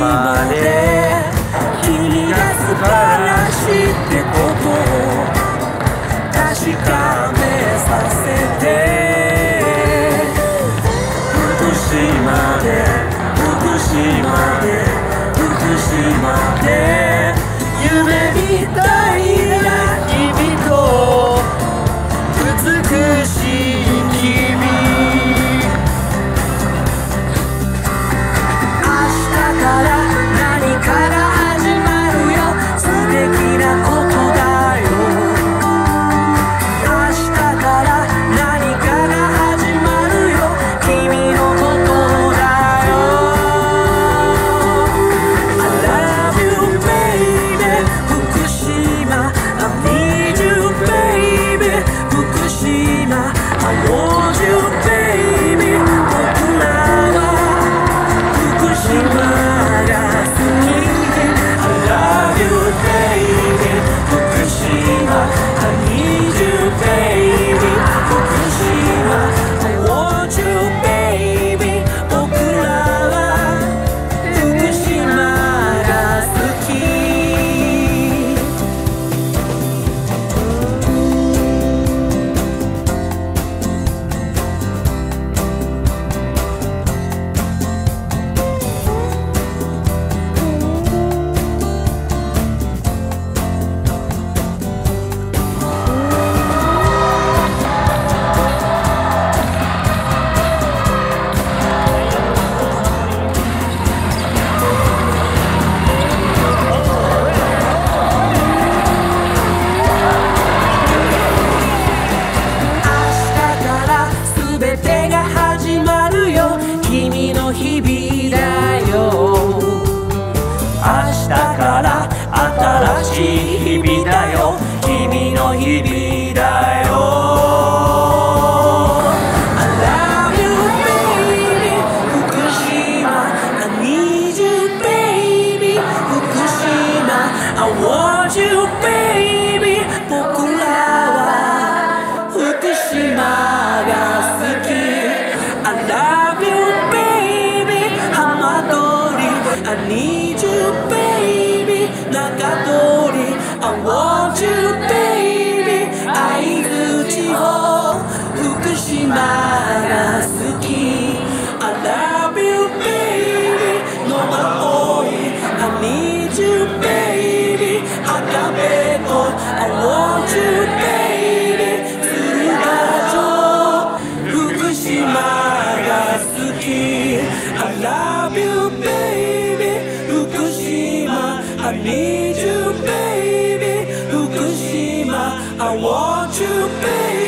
まで君が素晴らしいってことを確かめさせて。福島で福島で福島で夢見ただから新しい日々だよ君の日々だよ I love you baby 福島 I need you baby 福島 I want you baby 僕らは福島が好き I love you baby 浜通り I need you baby I want you, baby. Ainu Jiho, Fukushima, Suki. I love you, baby. No Maoi, I need you, baby. Akabeko, I want you. I want you, baby.